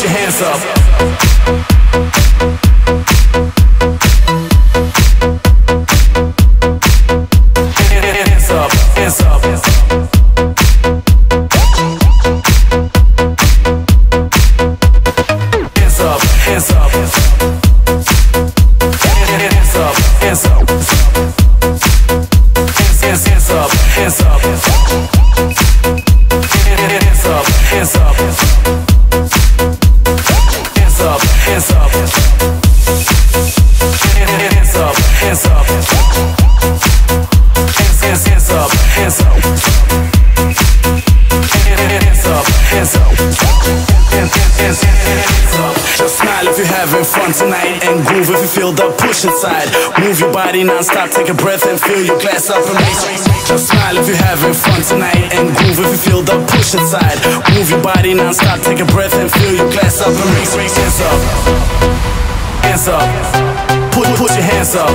Put your hands up. Hands up, hands up. Hands up, Just smile if you're having fun tonight and groove if you feel the push inside. Move your body non-stop, take a breath and fill your glass up and raise. Just smile if you're having fun tonight and groove if you feel the push inside. Move your body non-stop, take a breath and fill your glass up and raise. raise hands up, hands up. Put, put your hands up,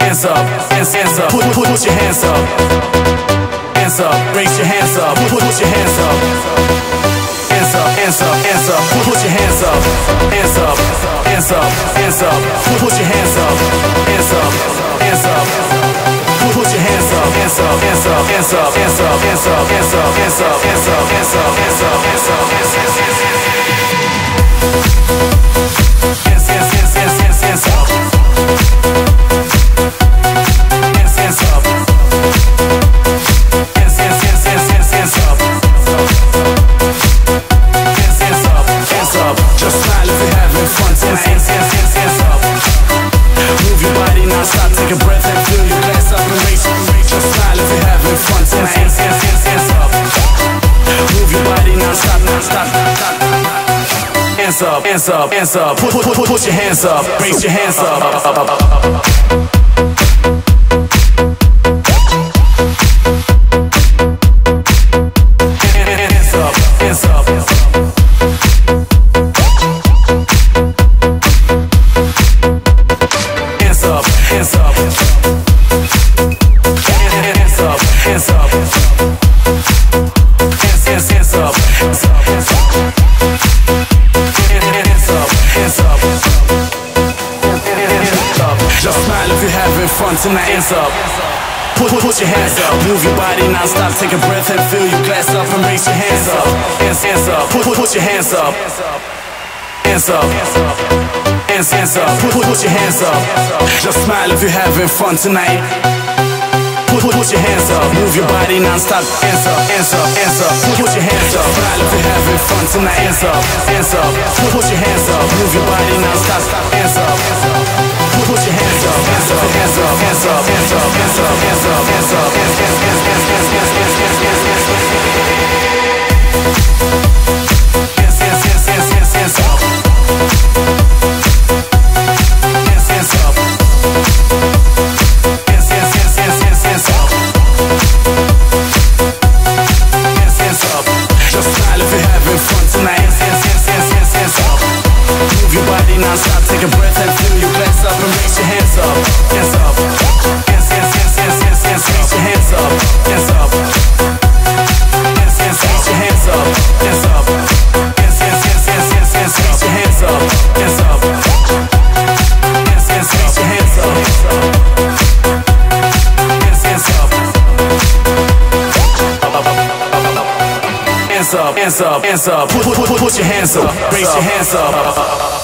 hands up, hands, up. Put, put your hands up, hands up. Raise your hands up, put, put your hands up. Hands up, hands up, hands up. Put, put your hands up, hands up, hands up, hands up. Put, put your hands up, hands up, hands up. Put, put your hands up, hands up, hands up, hands up, hands up, hands up, hands up, hands up, hands up, hands up, hands up, hands up, hands up, hands up. Hands, Your non-stop, non-stop. Hands up, hands up, hands up. Put, put, put, put your hands up. Raise your hands up. Just smile if you're having fun tonight. Hands up. Put, put, put your hands up. Move your body non-stop. Take a breath and fill your glass up and raise your hands up. Hands, hands up. Put, put, put your hands up. Hands up. Hands, hands up. Put, put, put your hands up. Just smile if you're having fun tonight. Put, put, put your hands up. Move your body non-stop. Hands up, hands up, hands up. Put, put your hands up. Smile if you're having fun tonight. Hands up, hands up. Put, put your hands up. Move your body non-stop. Hands up, hands up, hands up, hands up, Your non-stop. Take a breath and fill your glass up and raise your hands up. Hands up. Hands, hands, hands, hands, hands, hands. Raise your hands up. Up. Raise your hands up. Up. Raise your hands up. Up. Raise your hands up. Hands up. Hands up, hands up, hands up. Put, put, put, put your hands up. Raise your hands up.